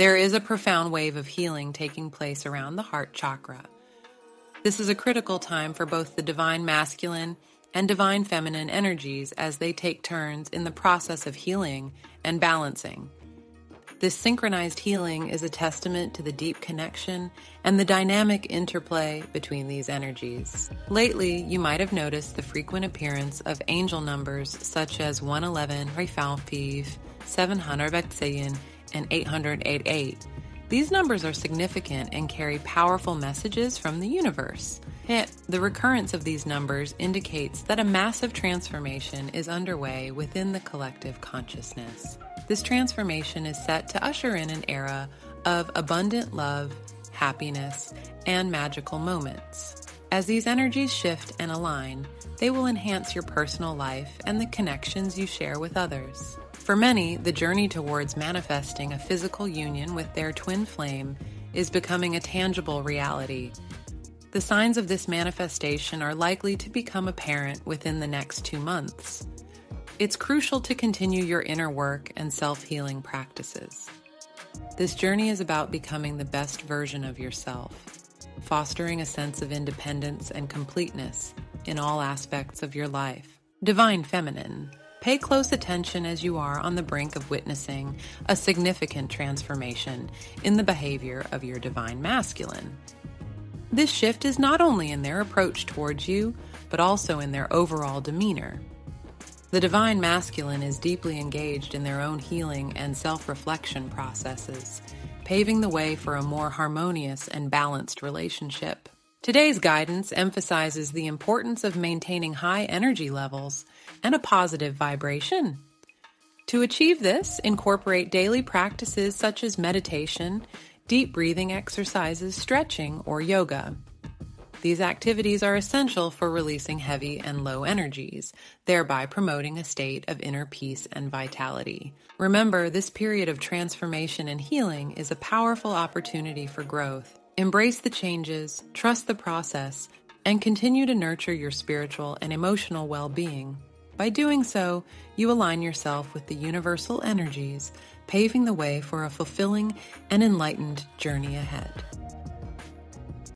There is a profound wave of healing taking place around the heart chakra. This is a critical time for both the divine masculine and divine feminine energies as they take turns in the process of healing and balancing. This synchronized healing is a testament to the deep connection and the dynamic interplay between these energies. Lately, you might have noticed the frequent appearance of angel numbers such as 111, Rifalfiv, 700 Vexian, and 888. These numbers are significant and carry powerful messages from the universe. Yet, the recurrence of these numbers indicates that a massive transformation is underway within the collective consciousness. This transformation is set to usher in an era of abundant love, happiness, and magical moments. As these energies shift and align, they will enhance your personal life and the connections you share with others. For many, the journey towards manifesting a physical union with their twin flame is becoming a tangible reality. The signs of this manifestation are likely to become apparent within the next two months. It's crucial to continue your inner work and self healing practices. This journey is about becoming the best version of yourself, fostering a sense of independence and completeness in all aspects of your life. Divine Feminine. Pay close attention as you are on the brink of witnessing a significant transformation in the behavior of your Divine Masculine. This shift is not only in their approach towards you, but also in their overall demeanor. The divine masculine is deeply engaged in their own healing and self reflection processes, paving the way for a more harmonious and balanced relationship. Today's guidance emphasizes the importance of maintaining high energy levels and a positive vibration. To achieve this, incorporate daily practices such as meditation, deep breathing exercises, stretching, or yoga. These activities are essential for releasing heavy and low energies, thereby promoting a state of inner peace and vitality. Remember, this period of transformation and healing is a powerful opportunity for growth. Embrace the changes, trust the process, and continue to nurture your spiritual and emotional well being. By doing so, you align yourself with the universal energies, paving the way for a fulfilling and enlightened journey ahead.